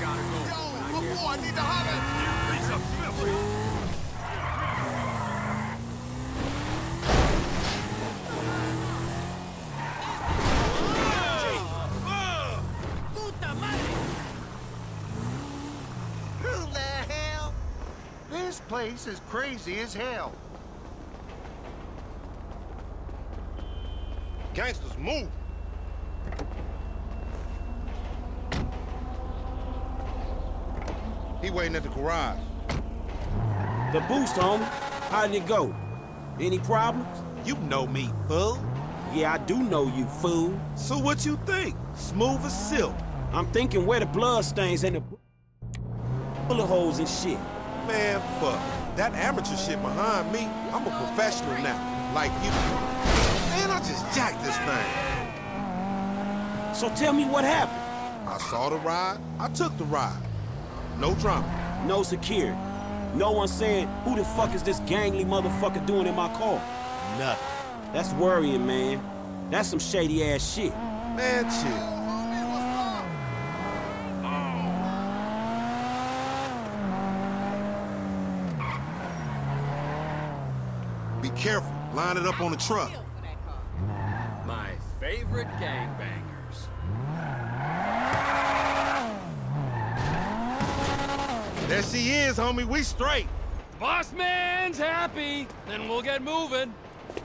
gotta go. Yo, my boy, I need to holler. You piece of filth. Who the hell? This place is crazy as hell. Gangsters move. He waiting at the garage. The boost, homie. How did it go? Any problems? You know me, fool. Yeah, I do know you, fool. So what you think? Smooth as silk. I'm thinking where the blood stains and the bullet holes and shit. Man, fuck. That amateur shit behind me, I'm a professional now. Like you. Man, I just jacked this thing. So tell me what happened. I saw the ride, I took the ride. No drama. No security. No one saying, who the fuck is this gangly motherfucker doing in my car? Nothing. That's worrying, man. That's some shady ass shit. Man, chill. Be careful. Line it up on the truck. My favorite gangbangers. There she is, homie. We straight. Boss man's happy, then we'll get moving.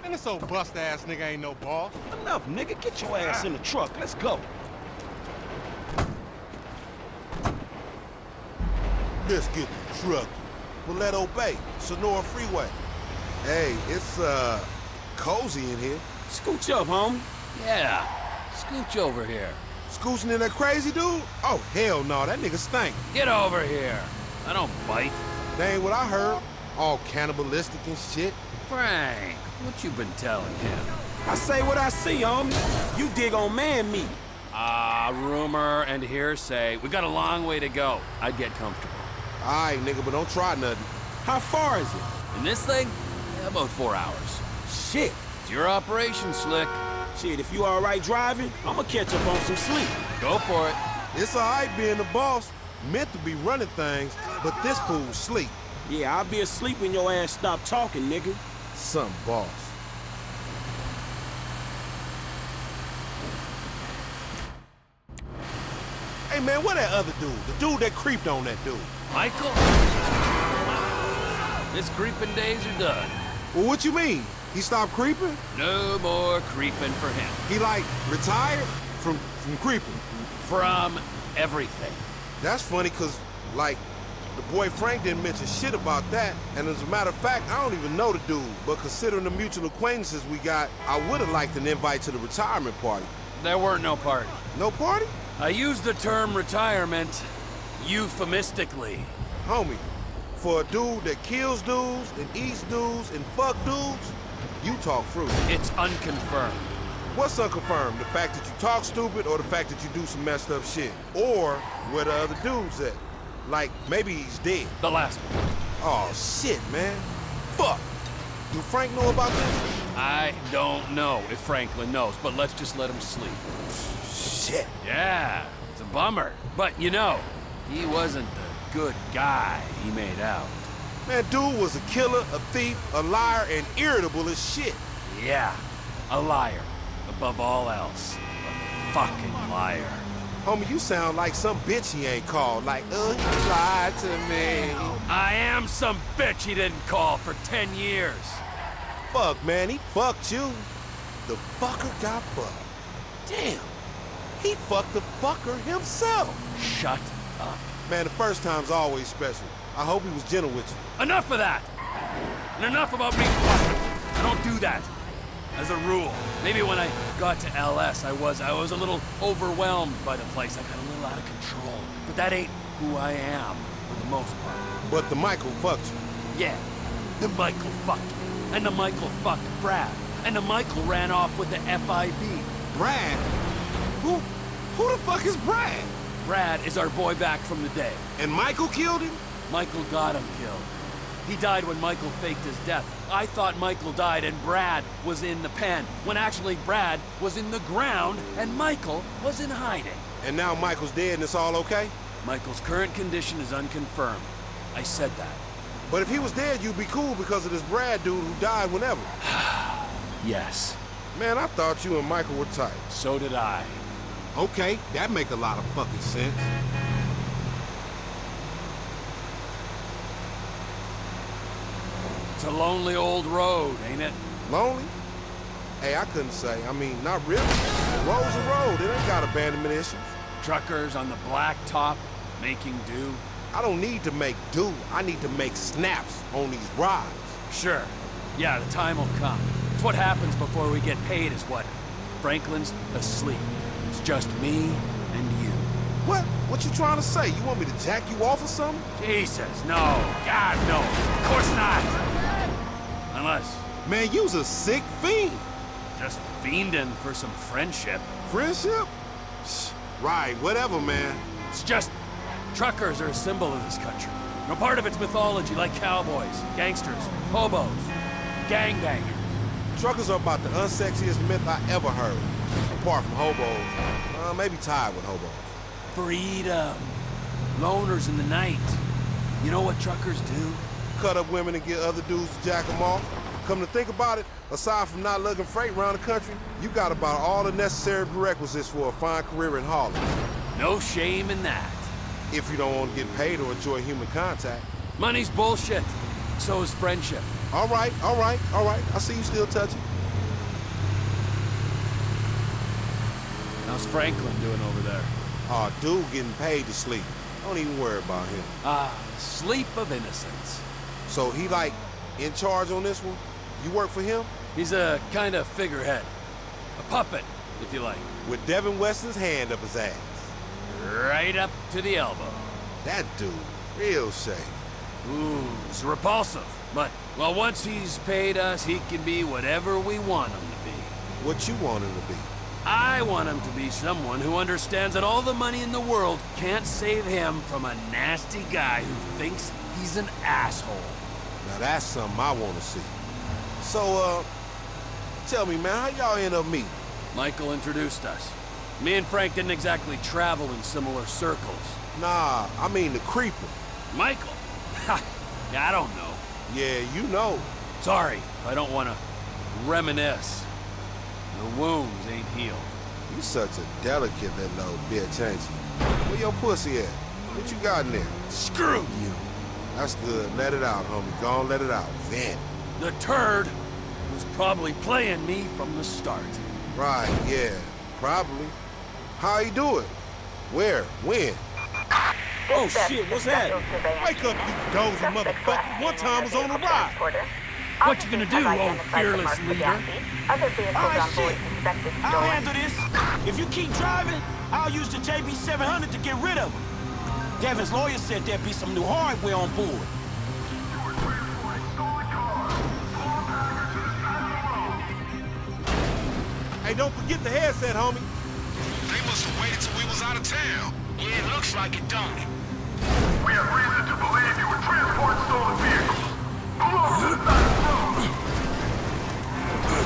Man, this old bust ass nigga ain't no boss. Enough, nigga. Get your ass in the truck. Let's go. Let's get the truck. Paleto Bay, Senora Freeway. Hey, it's, uh, cozy in here. Scooch up, homie. Yeah, scooch over here. Scooching in that crazy dude? Oh, hell no, that nigga stank. Get over here. I don't bite. That ain't what I heard. All cannibalistic and shit. Frank, what you been telling him? I say what I see, homie. You dig on man meat. Ah, rumor and hearsay. We got a long way to go. I'd get comfortable. All right, nigga, but don't try nothing. How far is it? In this thing? Yeah, about four hours. Shit. It's your operation, Slick. Shit, if you all right driving, I'ma catch up on some sleep. Go for it. It's all right being the boss, meant to be running things, but this fool sleep. Yeah, I'll be asleep when your ass stop talking, nigga. Some boss. Hey man, where that other dude? The dude that creeped on that dude. Michael? His creeping days are done. Well, what you mean? He stopped creeping? No more creeping for him. He like retired from from creeping. From everything. That's funny cause like the boy Frank didn't mention shit about that, and as a matter of fact, I don't even know the dude. But considering the mutual acquaintances we got, I would have liked an invite to the retirement party. There weren't no party. No party? I use the term retirement euphemistically. Homie, for a dude that kills dudes and eats dudes and fuck dudes, you talk fruit. It's unconfirmed. What's unconfirmed? The fact that you talk stupid or the fact that you do some messed up shit? Or where the other dude's at? Like, maybe he's dead. The last one. Oh, shit, man. Fuck. Do Frank know about this? I don't know if Franklin knows, but let's just let him sleep. Shit. Yeah, it's a bummer. But you know, he wasn't the good guy he made out. Man, dude was a killer, a thief, a liar, and irritable as shit. Yeah, a liar. Above all else, a fucking liar. Homie, you sound like some bitch he ain't called. Like, uh, he lied to me. I am some bitch he didn't call for 10 years. Fuck, man, he fucked you. The fucker got fucked. Damn. He fucked the fucker himself. Shut up. Man, the first time's always special. I hope he was gentle with you. Enough of that! And enough about me fucking. I don't do that. As a rule. Maybe when I got to LS, I was I was a little overwhelmed by the place. I got a little out of control. But that ain't who I am, for the most part. But the Michael fucked you. Yeah, the Michael fucked me. And the Michael fucked Brad. And the Michael ran off with the FIB. Brad? Who, who the fuck is Brad? Brad is our boy back from the day. And Michael killed him? Michael got him killed. He died when Michael faked his death. I thought Michael died and Brad was in the pen, when actually Brad was in the ground and Michael was in hiding. And now Michael's dead and it's all okay? Michael's current condition is unconfirmed. I said that. But if he was dead, you'd be cool because of this Brad dude who died whenever. Yes. Man, I thought you and Michael were tight. So did I. Okay, that make a lot of fucking sense. It's a lonely old road, ain't it? Lonely? Hey, I couldn't say. I mean, not really. The road's a road. It ain't got abandonment issues. Truckers on the blacktop making do. I don't need to make do. I need to make snaps on these rides. Sure. Yeah, the time will come. It's what happens before we get paid is what? Franklin's asleep. It's just me and you. What? What you trying to say? You want me to jack you off or something? Jesus, no. God, no. Of course not. Unless Man, you's a sick fiend. just fiending for some friendship. Friendship? Right, whatever, man. It's just truckers are a symbol of this country. No part of its mythology, like cowboys, gangsters, hobos, gangbangers. Truckers are about the unsexiest myth I ever heard. Apart from hobos. Uh, maybe tied with hobos. Freedom. Loners in the night. You know what truckers do? Cut up women and get other dudes to jack them off. Come to think about it, aside from not lugging freight around the country, you got about all the necessary prerequisites for a fine career in Harlem. No shame in that. If you don't want to get paid or enjoy human contact. Money's bullshit. So is friendship. All right, all right, all right. I see you still touching. How's Franklin doing over there? Aw, dude getting paid to sleep. Don't even worry about him. Ah, sleep of innocence. So he like in charge on this one? You work for him? He's a kind of figurehead. A puppet, if you like. With Devin Weston's hand up his ass. Right up to the elbow. That dude, real shady. Ooh, it's repulsive. But, well, once he's paid us, he can be whatever we want him to be. What you want him to be? I want him to be someone who understands that all the money in the world can't save him from a nasty guy who thinks he's an asshole. Now that's something I want to see. So, uh, tell me, man, how y'all end up meeting? Michael introduced us. Me and Frank didn't exactly travel in similar circles. Nah, I mean the creeper. Michael? Ha! yeah, I don't know. Yeah, you know. Sorry, I don't want to reminisce. The wounds ain't healed. You such a delicate little old bitch, ain't you? Where your pussy at? What you got in there? Screw you! That's good. Let it out, homie. Go on, let it out. Vent. The turd was probably playing me from the start. Right, yeah. Probably. How he do it? Where? When? Oh shit, what's that? Wake up, you dozy motherfucker. One time was on a ride. What you gonna do, old fearless leader? Other Alright, shit. I'll handle this. If you keep driving, I'll use the JB700 to get rid of him. Devin's lawyer said there'd be some new hardware on board. Hey, don't forget the headset, homie. They must have waited till we was out of town. Yeah, it looks like it, don't it? We have reason to believe you were transporting stolen vehicles. Pull off to the side of the road.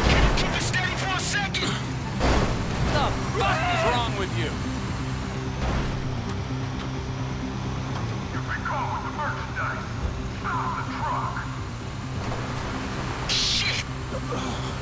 Can you keep it steady for a second? What the fuck is wrong with you? Shit!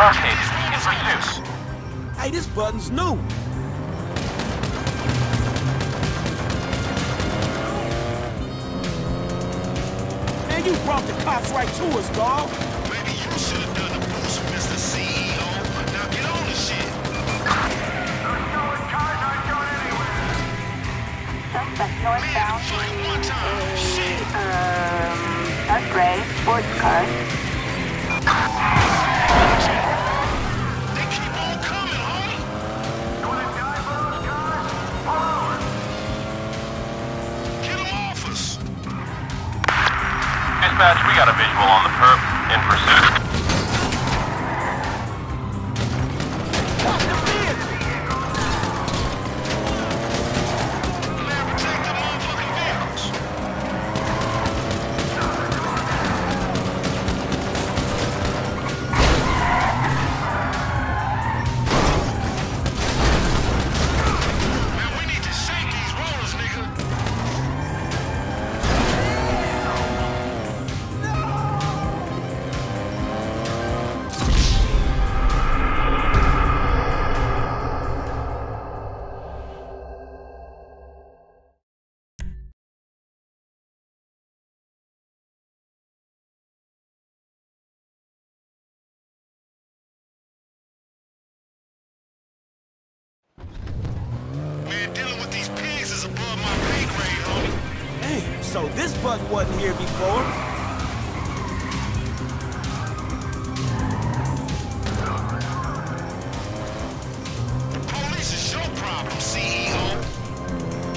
Suspect located. In pursuit. Hey, this button's new. Man, you brought the cops right to us, dawg. Maybe you should have done the boost, Mr. CEO. Now get on the shit. There's no cars aren't going anywhere. Suspect Man, northbound. fucking one time. Shit. Um, gray sports car. Dispatch, we got a visual on the perp. In pursuit. So this wasn't here before. Oh, police is your problem, CEO.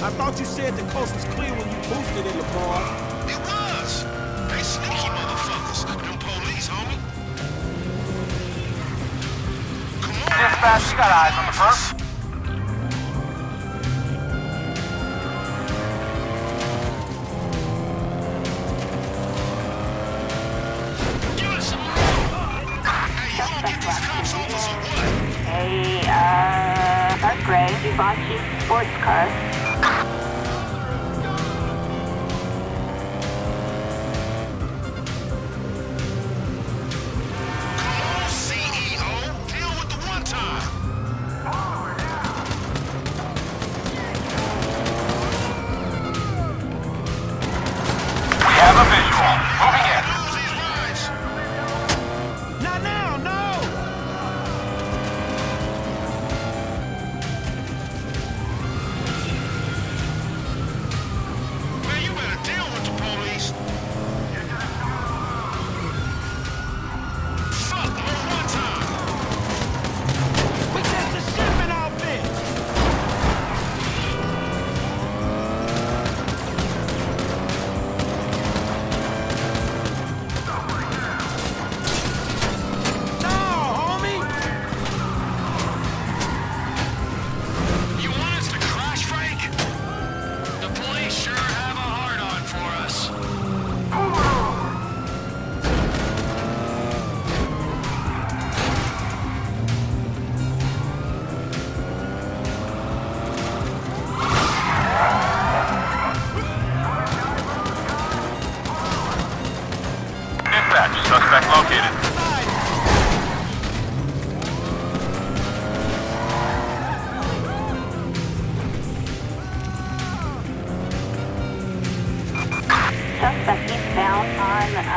I thought you said the coast was clear when you boosted in the bar. It was. They sneaky motherfuckers. Them police, homie. Come on. Dispatch, you got eyes on the perp. Givenchy sports car.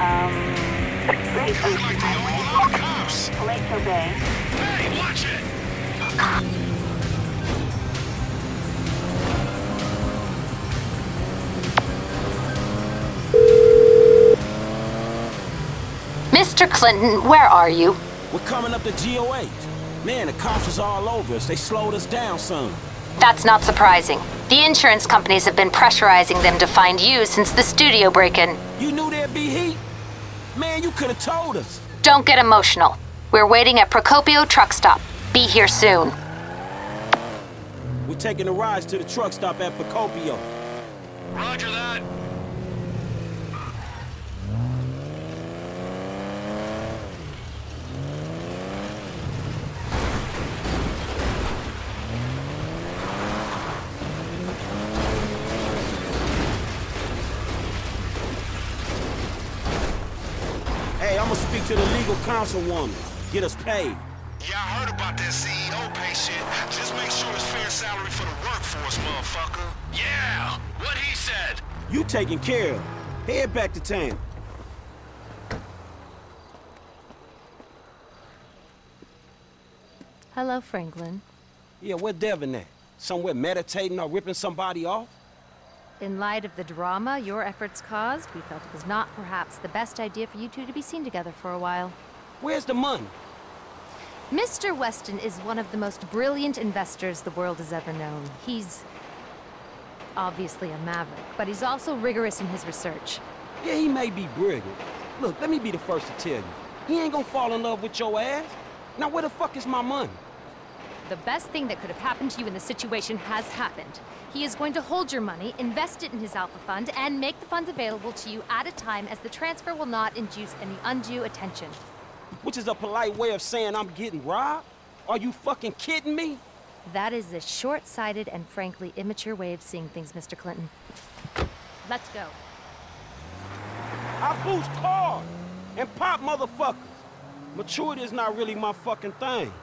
Um, Great Look like they Highway, are cops. Paleto Bay. Hey, watch it. Mr. Clinton, where are you? We're coming up to GOH. Man, the cops is all over us. They slowed us down some. That's not surprising. The insurance companies have been pressurizing them to find you since the studio break-in. You knew there'd be heat? Man, you could have told us. Don't get emotional. We're waiting at Procopio truck stop. Be here soon. We're taking a ride to the truck stop at Procopio. Roger that. Legal councilwoman. Get us paid. Yeah, I heard about that CEO pay shit. Just make sure it's fair salary for the workforce, motherfucker. Yeah, what he said. You taken care of. Head back to town. Hello, Franklin. Yeah, where Devin at? Somewhere meditating or ripping somebody off? In light of the drama your efforts caused, we felt it was not perhaps the best idea for you two to be seen together for a while. Where's the money? Mr. Weston is one of the most brilliant investors the world has ever known. He's obviously a maverick, but he's also rigorous in his research. Yeah, he may be brilliant. Look, let me be the first to tell you. He ain't gonna fall in love with your ass. Now where the fuck is my money? The best thing that could have happened to you in the situation has happened. He is going to hold your money, invest it in his Alpha Fund, and make the funds available to you at a time as the transfer will not induce any undue attention. Which is a polite way of saying I'm getting robbed? Are you fucking kidding me? That is a short-sighted and frankly immature way of seeing things, Mr. Clinton. Let's go. I boost cars and pop motherfuckers. Maturity is not really my fucking thing.